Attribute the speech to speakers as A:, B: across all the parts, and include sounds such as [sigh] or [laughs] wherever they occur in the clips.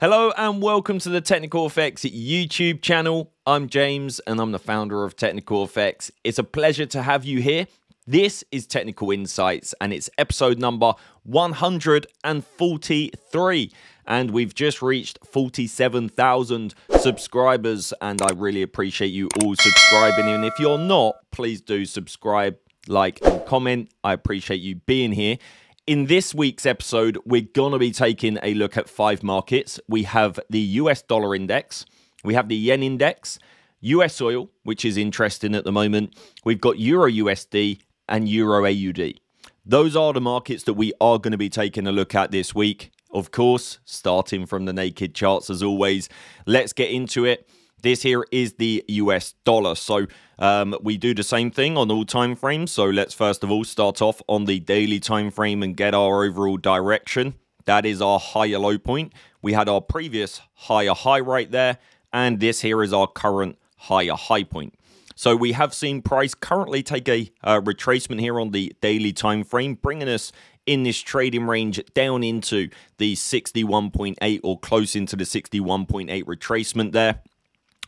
A: Hello and welcome to the Technical FX YouTube channel. I'm James and I'm the founder of Technical FX. It's a pleasure to have you here. This is Technical Insights and it's episode number 143 and we've just reached 47,000 subscribers and I really appreciate you all subscribing and if you're not, please do subscribe, like and comment. I appreciate you being here. In this week's episode, we're going to be taking a look at five markets. We have the US dollar index, we have the yen index, US oil, which is interesting at the moment. We've got Euro USD and Euro AUD. Those are the markets that we are going to be taking a look at this week. Of course, starting from the naked charts as always. Let's get into it. This here is the US dollar. So um, we do the same thing on all time frames. So let's first of all start off on the daily time frame and get our overall direction. That is our higher low point. We had our previous higher high right there. And this here is our current higher high point. So we have seen price currently take a uh, retracement here on the daily time frame, bringing us in this trading range down into the 61.8 or close into the 61.8 retracement there.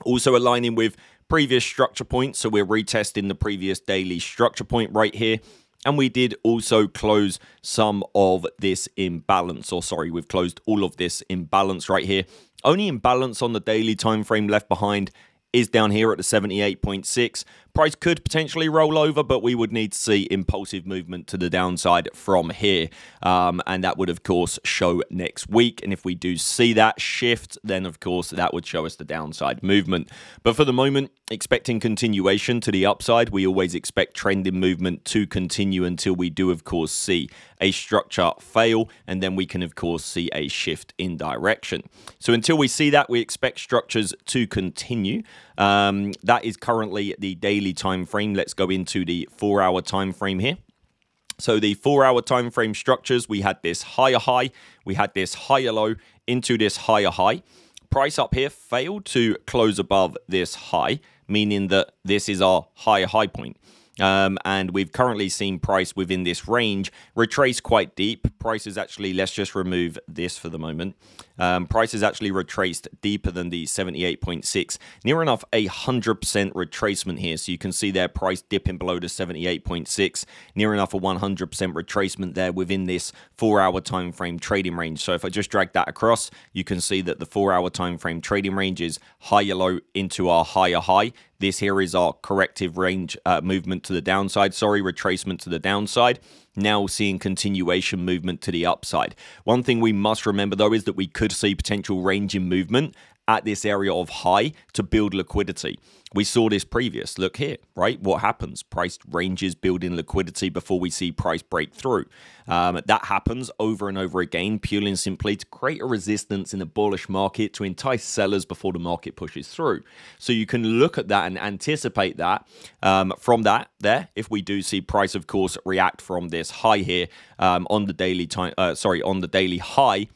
A: Also aligning with previous structure points, so we're retesting the previous daily structure point right here. And we did also close some of this imbalance, or sorry, we've closed all of this imbalance right here. Only imbalance on the daily time frame left behind is down here at the 78.6. Price could potentially roll over, but we would need to see impulsive movement to the downside from here. Um, and that would, of course, show next week. And if we do see that shift, then, of course, that would show us the downside movement. But for the moment, expecting continuation to the upside. We always expect trending movement to continue until we do, of course, see a structure fail. And then we can, of course, see a shift in direction. So until we see that, we expect structures to continue. Um, that is currently the daily time frame. Let's go into the four hour time frame here. So the four hour time frame structures, we had this higher high, we had this higher low into this higher high. Price up here failed to close above this high, meaning that this is our higher high point. Um, and we've currently seen price within this range retrace quite deep. Price is actually, let's just remove this for the moment. Um, price is actually retraced deeper than the 78.6, near enough a 100% retracement here. So you can see their price dipping below the 78.6, near enough a 100% retracement there within this four hour time frame trading range. So if I just drag that across, you can see that the four hour time frame trading range is higher low into our higher high. This here is our corrective range uh, movement to the downside, sorry, retracement to the downside. Now we're seeing continuation movement to the upside. One thing we must remember though is that we could see potential range in movement at this area of high to build liquidity. We saw this previous. Look here, right? What happens? Price ranges building liquidity before we see price break through. Um, that happens over and over again, purely and simply to create a resistance in a bullish market to entice sellers before the market pushes through. So you can look at that and anticipate that um, from that there. If we do see price, of course, react from this high here um, on the daily time, uh, sorry, on the daily high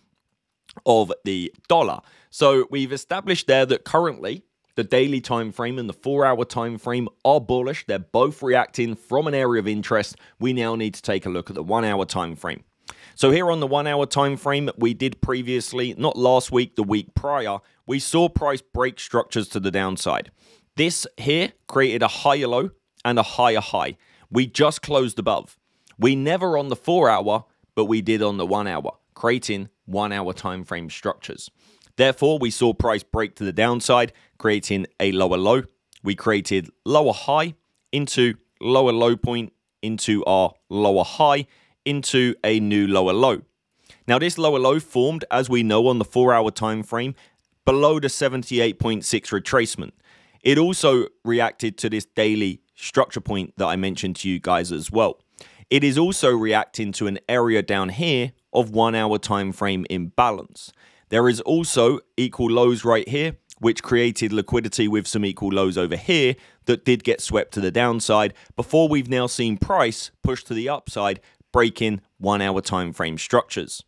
A: of the dollar. So we've established there that currently the daily time frame and the 4-hour time frame are bullish. They're both reacting from an area of interest. We now need to take a look at the 1-hour time frame. So here on the 1-hour time frame, we did previously, not last week, the week prior, we saw price break structures to the downside. This here created a higher low and a higher high. We just closed above. We never on the 4-hour, but we did on the 1-hour, creating 1-hour time frame structures. Therefore, we saw price break to the downside, creating a lower low. We created lower high into lower low point into our lower high into a new lower low. Now, this lower low formed, as we know, on the four hour time frame below the 78.6 retracement. It also reacted to this daily structure point that I mentioned to you guys as well. It is also reacting to an area down here of one hour time frame imbalance. There is also equal lows right here, which created liquidity with some equal lows over here that did get swept to the downside before we've now seen price push to the upside, breaking one hour time frame structures.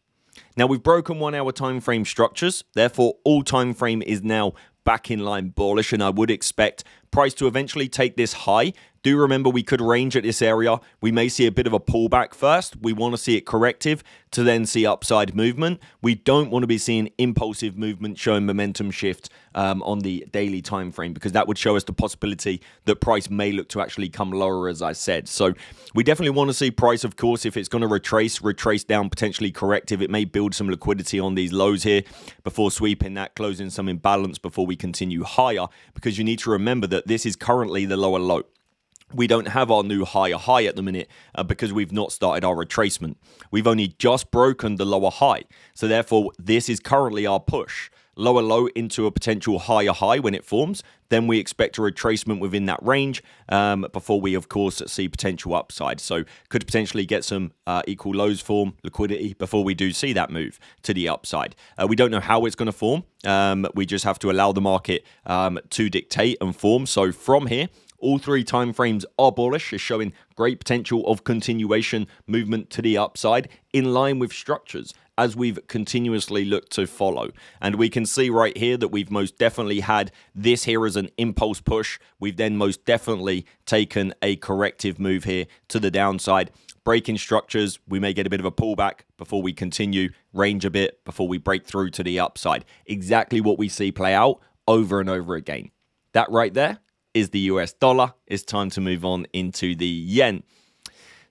A: Now we've broken one hour time frame structures, therefore all time frame is now back in line bullish and I would expect price to eventually take this high do remember we could range at this area. We may see a bit of a pullback first. We want to see it corrective to then see upside movement. We don't want to be seeing impulsive movement showing momentum shift um, on the daily time frame because that would show us the possibility that price may look to actually come lower, as I said. So we definitely want to see price, of course, if it's going to retrace, retrace down, potentially corrective. It may build some liquidity on these lows here before sweeping that, closing some imbalance before we continue higher because you need to remember that this is currently the lower low we don't have our new higher high at the minute uh, because we've not started our retracement. We've only just broken the lower high. So therefore, this is currently our push. Lower low into a potential higher high when it forms. Then we expect a retracement within that range um, before we, of course, see potential upside. So could potentially get some uh, equal lows form liquidity before we do see that move to the upside. Uh, we don't know how it's going to form. Um, we just have to allow the market um, to dictate and form. So from here, all three timeframes are bullish, is showing great potential of continuation movement to the upside in line with structures as we've continuously looked to follow. And we can see right here that we've most definitely had this here as an impulse push. We've then most definitely taken a corrective move here to the downside. Breaking structures, we may get a bit of a pullback before we continue, range a bit before we break through to the upside. Exactly what we see play out over and over again. That right there is the US dollar. It's time to move on into the yen.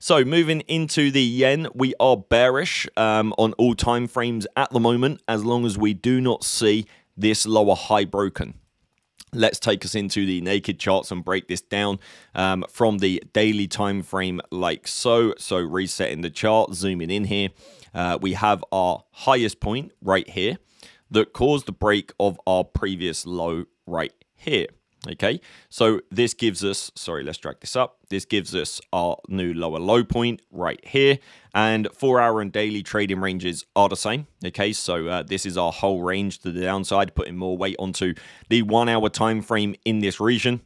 A: So moving into the yen, we are bearish um, on all time frames at the moment, as long as we do not see this lower high broken. Let's take us into the naked charts and break this down um, from the daily time frame like so. So resetting the chart, zooming in here, uh, we have our highest point right here that caused the break of our previous low right here. Okay, so this gives us, sorry, let's drag this up. This gives us our new lower low point right here. And four hour and daily trading ranges are the same. Okay, so uh, this is our whole range to the downside, putting more weight onto the one hour time frame in this region.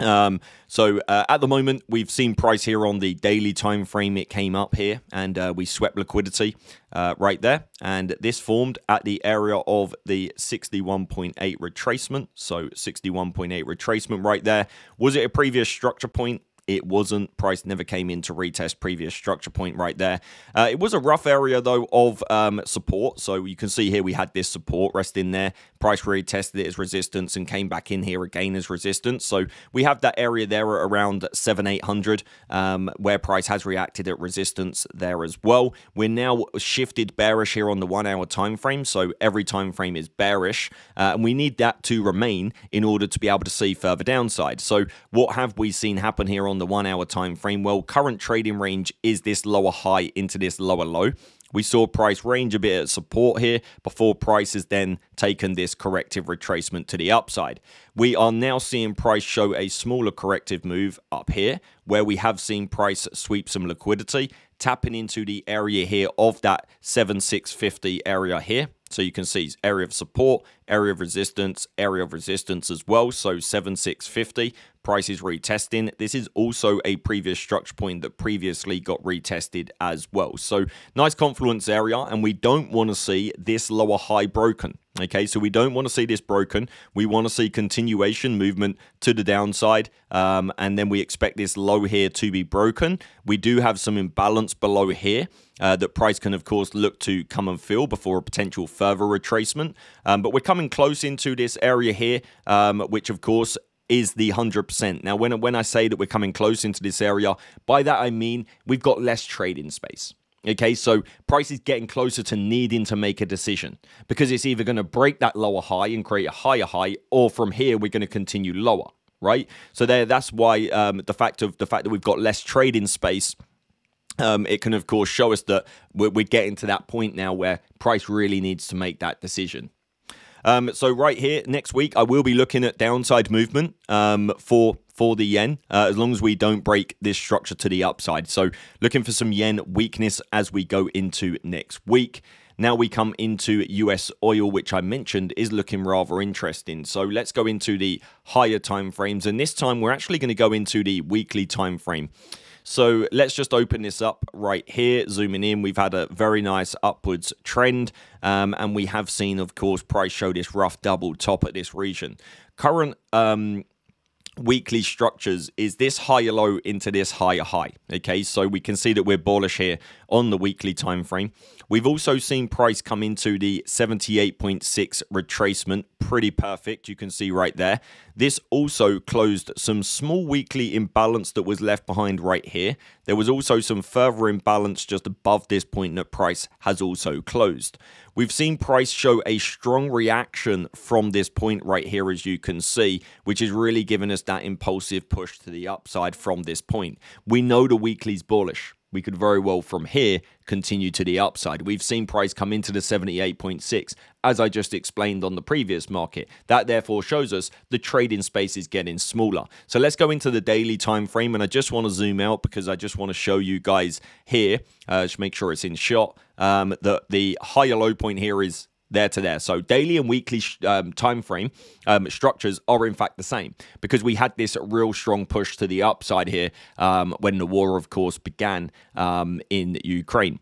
A: Um, so uh, at the moment, we've seen price here on the daily time frame. It came up here and uh, we swept liquidity uh, right there. And this formed at the area of the 61.8 retracement. So 61.8 retracement right there. Was it a previous structure point? It wasn't. Price never came in to retest previous structure point right there. Uh, it was a rough area though of um, support. So you can see here we had this support rest in there. Price retested it as resistance and came back in here again as resistance. So we have that area there around 7 800 um, where price has reacted at resistance there as well. We're now shifted bearish here on the one hour time frame. So every time frame is bearish uh, and we need that to remain in order to be able to see further downside. So what have we seen happen here on on the one hour time frame? Well, current trading range is this lower high into this lower low. We saw price range a bit at support here before price has then taken this corrective retracement to the upside. We are now seeing price show a smaller corrective move up here where we have seen price sweep some liquidity, tapping into the area here of that 7650 area here. So you can see area of support, area of resistance, area of resistance as well. So 7650 price is retesting. This is also a previous structure point that previously got retested as well. So nice confluence area and we don't want to see this lower high broken. Okay, so we don't want to see this broken. We want to see continuation movement to the downside, um, and then we expect this low here to be broken. We do have some imbalance below here uh, that price can, of course, look to come and fill before a potential further retracement. Um, but we're coming close into this area here, um, which, of course, is the 100%. Now, when, when I say that we're coming close into this area, by that I mean we've got less trading space. Okay, so price is getting closer to needing to make a decision because it's either going to break that lower high and create a higher high, or from here we're going to continue lower, right? So there, that's why um, the fact of the fact that we've got less trading space. Um, it can of course show us that we're, we're getting to that point now where price really needs to make that decision. Um, so right here next week, I will be looking at downside movement um, for for the yen, uh, as long as we don't break this structure to the upside. So looking for some yen weakness as we go into next week. Now we come into US oil, which I mentioned is looking rather interesting. So let's go into the higher time frames, and this time we're actually going to go into the weekly time frame. So let's just open this up right here, zooming in. We've had a very nice upwards trend, um, and we have seen, of course, price show this rough double top at this region. Current um, weekly structures is this higher low into this higher high? Okay so we can see that we're bullish here on the weekly time frame we've also seen price come into the 78.6 retracement pretty perfect you can see right there. This also closed some small weekly imbalance that was left behind right here. There was also some further imbalance just above this point that price has also closed we've seen price show a strong reaction from this point right here as you can see which is really giving us that impulsive push to the upside from this point. We know the weekly's bullish. We could very well from here continue to the upside. We've seen price come into the 78.6 as I just explained on the previous market. That therefore shows us the trading space is getting smaller. So let's go into the daily time frame and I just want to zoom out because I just want to show you guys here, uh, just make sure it's in shot, um, that the higher low point here is there to there. So daily and weekly um, time frame um, structures are in fact the same because we had this real strong push to the upside here um, when the war, of course, began um, in Ukraine.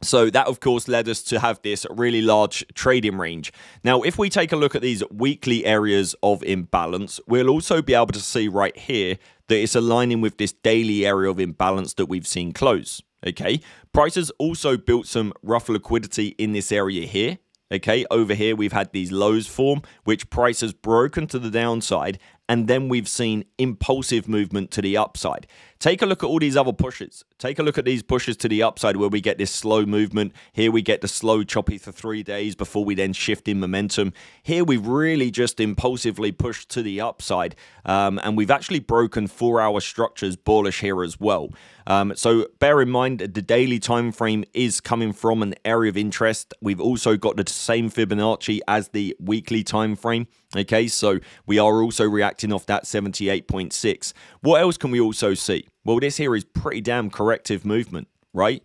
A: So that, of course, led us to have this really large trading range. Now, if we take a look at these weekly areas of imbalance, we'll also be able to see right here that it's aligning with this daily area of imbalance that we've seen close. Okay, prices also built some rough liquidity in this area here. Okay, over here we've had these lows form, which price has broken to the downside, and then we've seen impulsive movement to the upside. Take a look at all these other pushes. Take a look at these pushes to the upside where we get this slow movement. Here we get the slow choppy for three days before we then shift in momentum. Here we've really just impulsively pushed to the upside. Um, and we've actually broken four hour structures bullish here as well. Um, so bear in mind the daily time frame is coming from an area of interest. We've also got the same Fibonacci as the weekly time frame. Okay, so we are also reacting off that 78.6. What else can we also see? Well, this here is pretty damn corrective movement, right?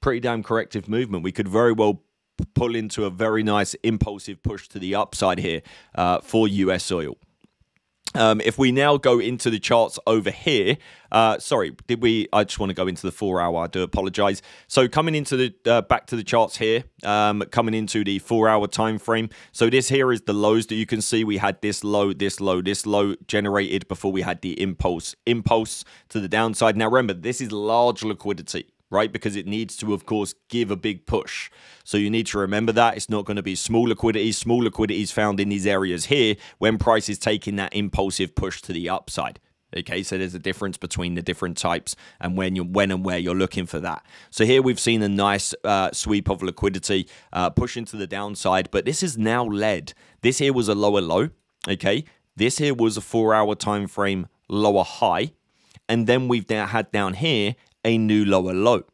A: Pretty damn corrective movement. We could very well pull into a very nice impulsive push to the upside here uh, for US oil. Um, if we now go into the charts over here, uh, sorry, did we? I just want to go into the four hour. I do apologize. So coming into the uh, back to the charts here, um, coming into the four hour time frame. So this here is the lows that you can see. We had this low, this low, this low generated before we had the impulse, impulse to the downside. Now remember, this is large liquidity right? Because it needs to, of course, give a big push. So you need to remember that. It's not going to be small liquidity. Small liquidity is found in these areas here when price is taking that impulsive push to the upside. Okay, so there's a difference between the different types and when you when and where you're looking for that. So here we've seen a nice uh, sweep of liquidity uh, push into the downside, but this is now led. This here was a lower low. Okay, this here was a four-hour time frame lower high, and then we've now had down here a new lower low.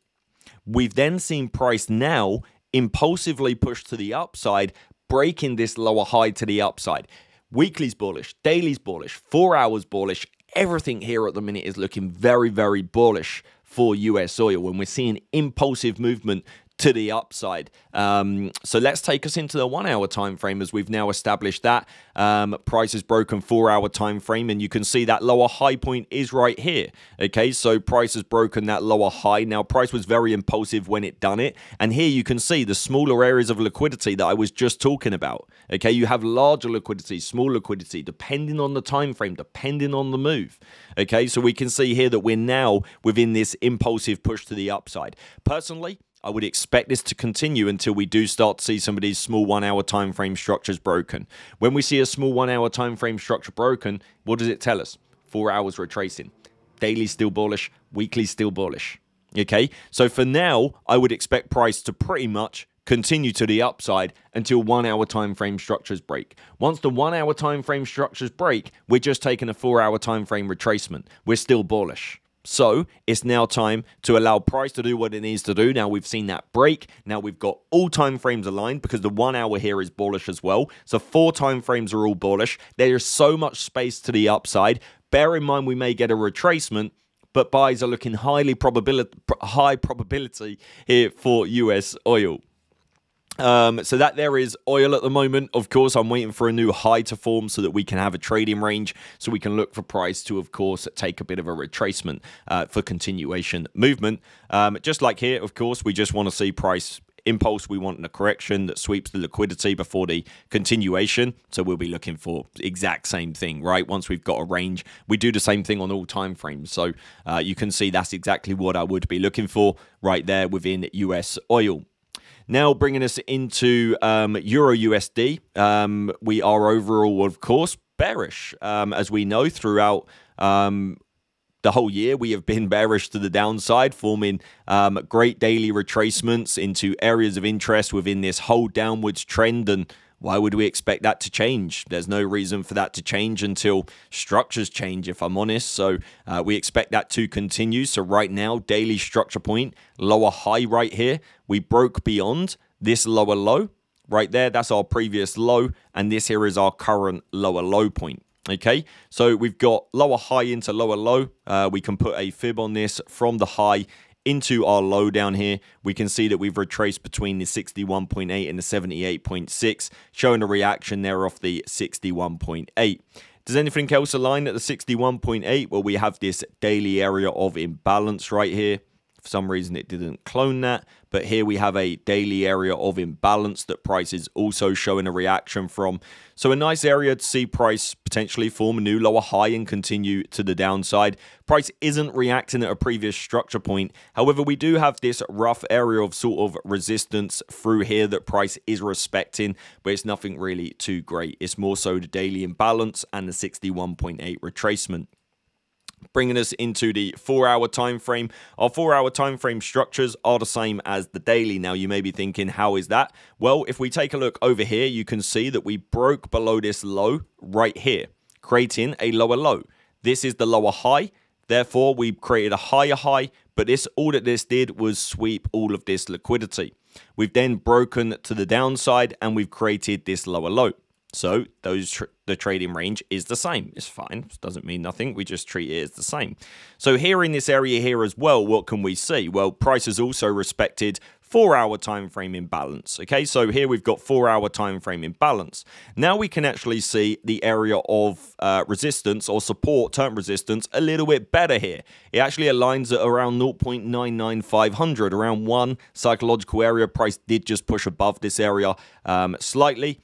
A: We've then seen price now impulsively push to the upside, breaking this lower high to the upside. Weekly's bullish, daily's bullish, four hours bullish. Everything here at the minute is looking very, very bullish for US oil when we're seeing impulsive movement to the upside. Um, so let's take us into the one hour time frame as we've now established that. Um, price has broken four hour time frame and you can see that lower high point is right here. Okay, so price has broken that lower high. Now price was very impulsive when it done it. And here you can see the smaller areas of liquidity that I was just talking about. Okay, you have larger liquidity, small liquidity, depending on the time frame, depending on the move. Okay, so we can see here that we're now within this impulsive push to the upside. Personally, I would expect this to continue until we do start to see some of these small one hour time frame structures broken. When we see a small one hour time frame structure broken, what does it tell us? Four hours retracing. Daily still bullish, weekly still bullish. Okay, so for now, I would expect price to pretty much continue to the upside until one hour time frame structures break. Once the one hour time frame structures break, we're just taking a four hour time frame retracement. We're still bullish. So it's now time to allow price to do what it needs to do. Now we've seen that break. Now we've got all time frames aligned because the one hour here is bullish as well. So four time frames are all bullish. There is so much space to the upside. Bear in mind we may get a retracement, but buys are looking highly probability high probability here for US oil. Um, so that there is oil at the moment. Of course, I'm waiting for a new high to form so that we can have a trading range, so we can look for price to, of course, take a bit of a retracement uh, for continuation movement. Um, just like here, of course, we just want to see price impulse, we want a correction that sweeps the liquidity before the continuation. So we'll be looking for exact same thing, right? Once we've got a range, we do the same thing on all time frames. So uh, you can see that's exactly what I would be looking for right there within US oil. Now, bringing us into um, Euro USD, um, we are overall, of course, bearish, um, as we know throughout um, the whole year we have been [laughs] bearish to the downside, forming um, great daily retracements into areas of interest within this whole downwards trend. And why would we expect that to change? There's no reason for that to change until structures change, if I'm honest. So uh, we expect that to continue. So right now, daily structure point, lower high right here. We broke beyond this lower low right there. That's our previous low. And this here is our current lower low point. Okay, so we've got lower high into lower low. Uh, we can put a fib on this from the high into our low down here. We can see that we've retraced between the 61.8 and the 78.6, showing a reaction there off the 61.8. Does anything else align at the 61.8? Well, we have this daily area of imbalance right here. For some reason, it didn't clone that. But here we have a daily area of imbalance that price is also showing a reaction from. So a nice area to see price potentially form a new lower high and continue to the downside. Price isn't reacting at a previous structure point. However, we do have this rough area of sort of resistance through here that price is respecting, but it's nothing really too great. It's more so the daily imbalance and the 61.8 retracement bringing us into the four hour time frame. Our four hour time frame structures are the same as the daily. Now, you may be thinking, how is that? Well, if we take a look over here, you can see that we broke below this low right here, creating a lower low. This is the lower high. Therefore, we created a higher high, but this all that this did was sweep all of this liquidity. We've then broken to the downside and we've created this lower low. So those tr the trading range is the same. It's fine. It doesn't mean nothing. We just treat it as the same. So here in this area here as well, what can we see? Well, price has also respected four hour time frame imbalance. Okay, so here we've got four hour time frame imbalance. Now we can actually see the area of uh, resistance or support term resistance a little bit better here. It actually aligns at around 0.99500, around one psychological area. Price did just push above this area um, slightly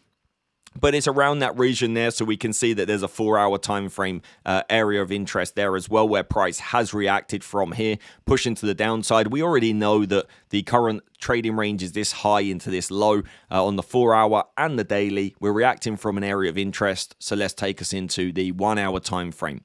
A: but it's around that region there so we can see that there's a four hour time frame uh, area of interest there as well where price has reacted from here pushing to the downside. We already know that the current trading range is this high into this low uh, on the four hour and the daily. We're reacting from an area of interest so let's take us into the one hour time frame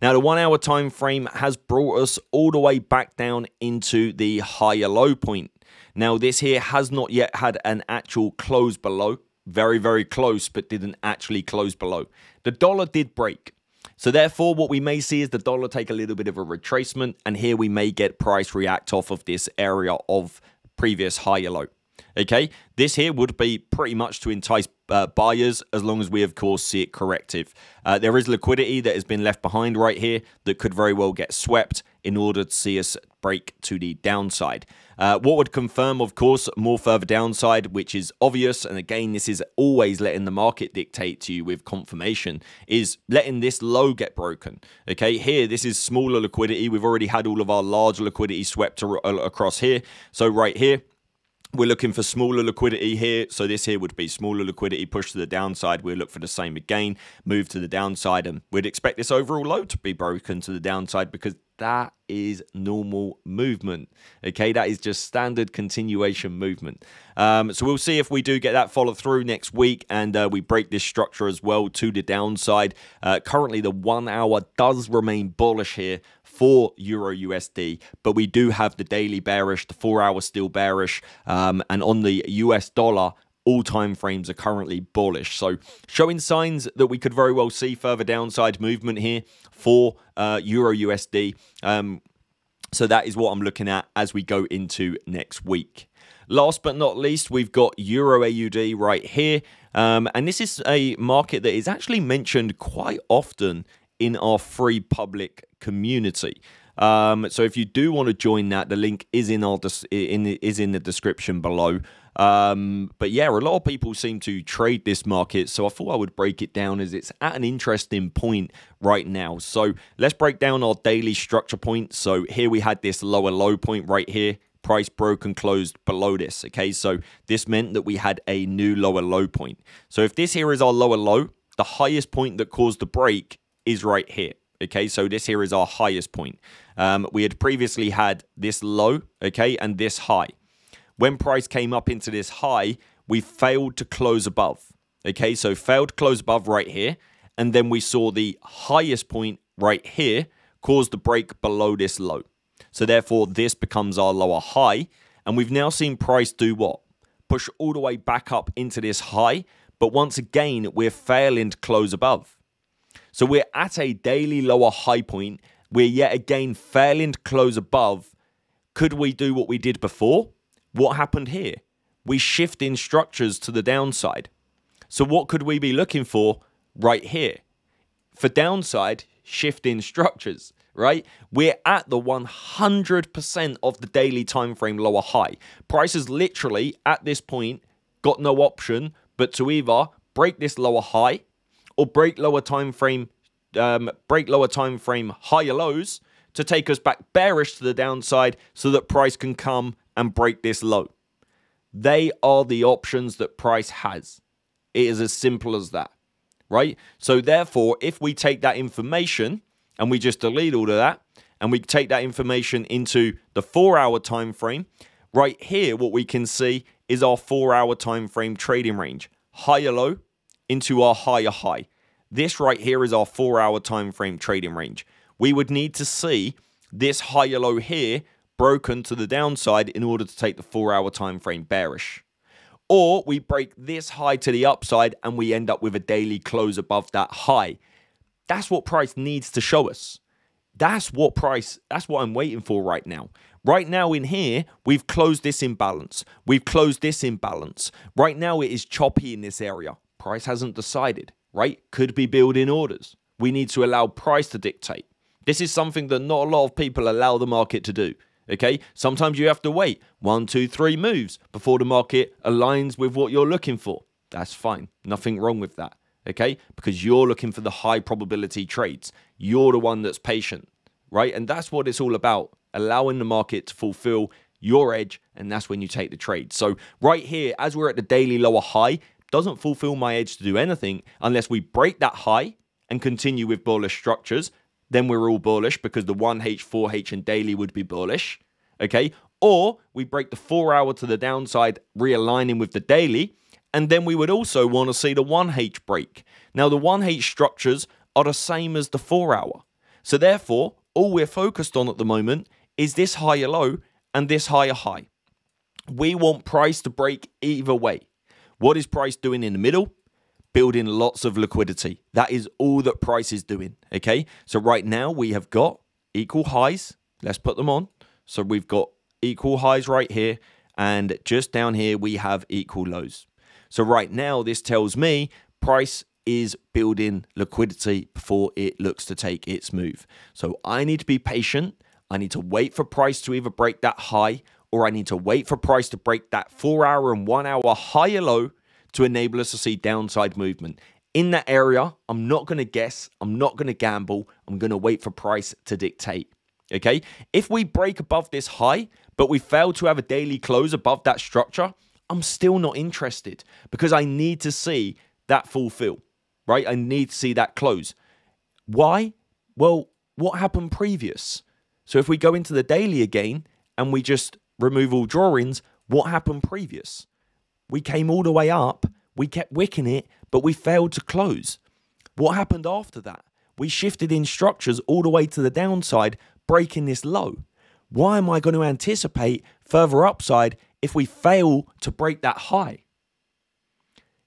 A: now the one hour time frame has brought us all the way back down into the higher low point. Now this here has not yet had an actual close below very, very close, but didn't actually close below. The dollar did break. So therefore, what we may see is the dollar take a little bit of a retracement, and here we may get price react off of this area of previous higher low. Okay, this here would be pretty much to entice uh, buyers as long as we, of course, see it corrective. Uh, there is liquidity that has been left behind right here that could very well get swept in order to see us break to the downside. Uh, what would confirm, of course, more further downside, which is obvious, and again, this is always letting the market dictate to you with confirmation, is letting this low get broken. Okay, here, this is smaller liquidity. We've already had all of our large liquidity swept across here. So, right here, we're looking for smaller liquidity here. So this here would be smaller liquidity push to the downside. We'll look for the same again, move to the downside. And we'd expect this overall low to be broken to the downside because that is normal movement. Okay, that is just standard continuation movement. Um, so we'll see if we do get that follow through next week and uh, we break this structure as well to the downside. Uh, currently, the one hour does remain bullish here for Euro USD, but we do have the daily bearish, the four hour still bearish, um, and on the US dollar, all time frames are currently bullish. So showing signs that we could very well see further downside movement here for uh, Euro USD. Um, so that is what I'm looking at as we go into next week. Last but not least, we've got Euro AUD right here. Um, and this is a market that is actually mentioned quite often in our free public community. Um, so if you do want to join that, the link is in our in is in the description below. Um, but yeah, a lot of people seem to trade this market, so I thought I would break it down as it's at an interesting point right now. So let's break down our daily structure point. So here we had this lower low point right here price broke and closed below this. Okay, so this meant that we had a new lower low point. So if this here is our lower low, the highest point that caused the break is right here. Okay, so this here is our highest point. Um, we had previously had this low, okay, and this high. When price came up into this high, we failed to close above. Okay, so failed to close above right here. And then we saw the highest point right here cause the break below this low. So therefore, this becomes our lower high. And we've now seen price do what? Push all the way back up into this high. But once again, we're failing to close above. So we're at a daily lower high point. We're yet again failing to close above. Could we do what we did before? What happened here? We shift in structures to the downside. So what could we be looking for right here? For downside, shift in structures, right? We're at the 100% of the daily time frame lower high. Prices literally at this point got no option but to either break this lower high or break lower time frame um, break lower time frame higher lows to take us back bearish to the downside so that price can come and break this low. They are the options that price has. It is as simple as that, right? So therefore, if we take that information and we just delete all of that and we take that information into the 4-hour time frame, right here what we can see is our 4-hour time frame trading range. Higher low into our higher high. This right here is our 4-hour time frame trading range. We would need to see this higher low here broken to the downside in order to take the 4-hour time frame bearish. Or we break this high to the upside and we end up with a daily close above that high. That's what price needs to show us. That's what price, that's what I'm waiting for right now. Right now in here, we've closed this imbalance. We've closed this imbalance. Right now it is choppy in this area. Price hasn't decided, right? Could be building orders. We need to allow price to dictate. This is something that not a lot of people allow the market to do. Okay, sometimes you have to wait one, two, three moves before the market aligns with what you're looking for. That's fine, nothing wrong with that. Okay, because you're looking for the high probability trades. You're the one that's patient, right? And that's what it's all about allowing the market to fulfill your edge, and that's when you take the trade. So, right here, as we're at the daily lower high, doesn't fulfill my edge to do anything unless we break that high and continue with bullish structures then we're all bullish because the 1H, 4H, and daily would be bullish. Okay. Or we break the four hour to the downside, realigning with the daily. And then we would also want to see the 1H break. Now, the 1H structures are the same as the four hour. So, therefore, all we're focused on at the moment is this higher low and this higher high. We want price to break either way. What is price doing in the middle? Building lots of liquidity. That is all that price is doing. Okay. So right now we have got equal highs. Let's put them on. So we've got equal highs right here. And just down here, we have equal lows. So right now, this tells me price is building liquidity before it looks to take its move. So I need to be patient. I need to wait for price to either break that high or I need to wait for price to break that four hour and one hour higher low to enable us to see downside movement. In that area, I'm not going to guess, I'm not going to gamble, I'm going to wait for price to dictate. Okay, if we break above this high, but we fail to have a daily close above that structure, I'm still not interested because I need to see that fulfill, right? I need to see that close. Why? Well, what happened previous? So if we go into the daily again and we just remove all drawings, what happened previous? We came all the way up, we kept wicking it, but we failed to close. What happened after that? We shifted in structures all the way to the downside, breaking this low. Why am I going to anticipate further upside if we fail to break that high?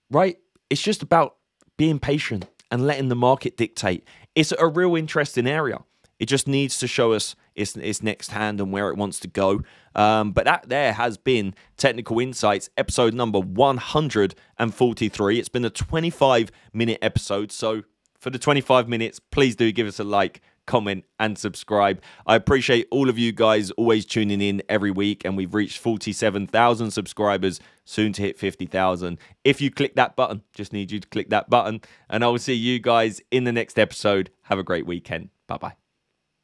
A: Right? It's just about being patient and letting the market dictate. It's a real interesting area. It just needs to show us its, its next hand and where it wants to go. Um, but that there has been Technical Insights, episode number 143. It's been a 25 minute episode. So for the 25 minutes, please do give us a like, comment, and subscribe. I appreciate all of you guys always tuning in every week, and we've reached 47,000 subscribers, soon to hit 50,000. If you click that button, just need you to click that button, and I will see you guys in the next episode. Have a great weekend. Bye bye.